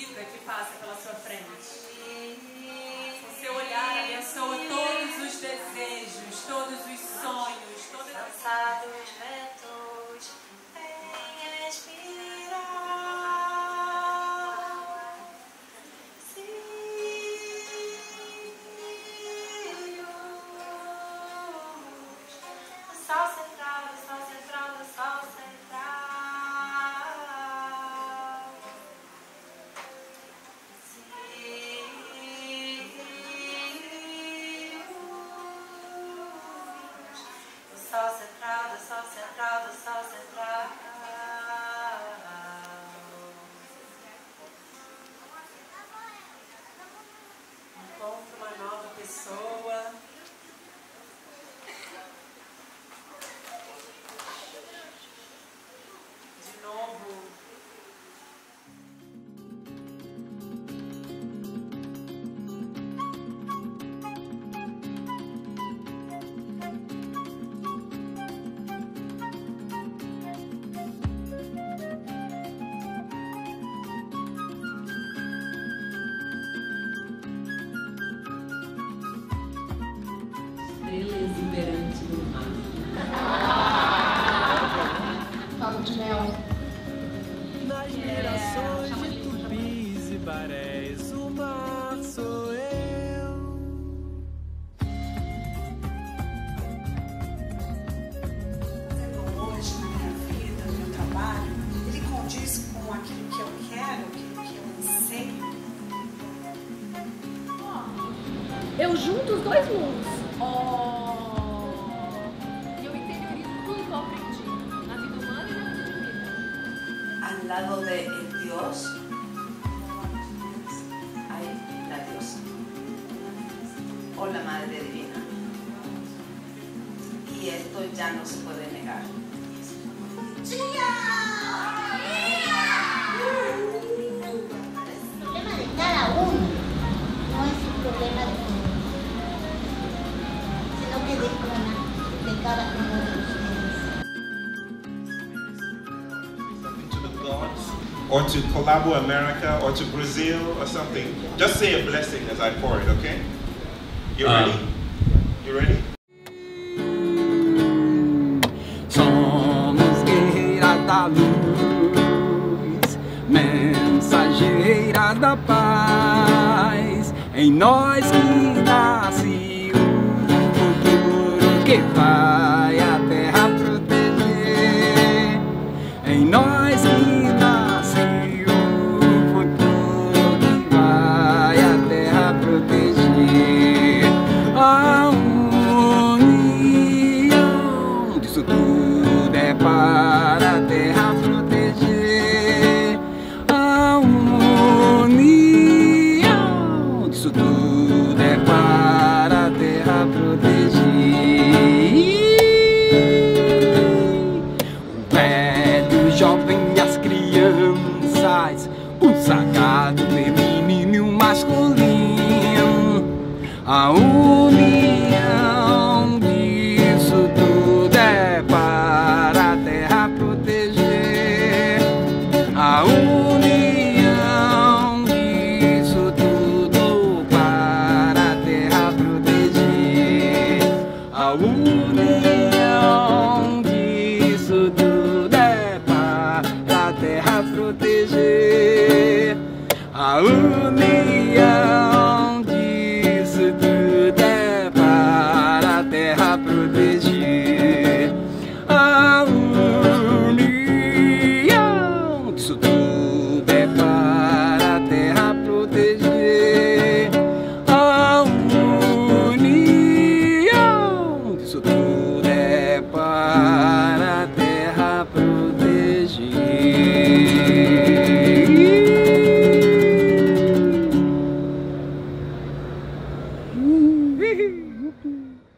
vida que passa pela sua frente. O seu olhar abençoa todos os desejos, todos os central, do sol central, do sol. Eu junto os dois mundos. Oh. E eu interiorizo tudo que eu aprendi na vida humana e na vida divina. Al lado de el Dios hay la diosa o la Madre Divina. Y esto ya no se puede negar. problema or to Collabo America, or to Brazil, or something. Just say a blessing as I pour it, okay? You Uh. ready? You ready? Somos guerreira da luz, mensageira da paz, em nós que dá perdi. É o velho, o jovem as crianças, o sagrado feminino e o masculino. A união que se tudo é para a terra proteger. A união que se tudo é para a terra proteger. A união que se tudo 嗯。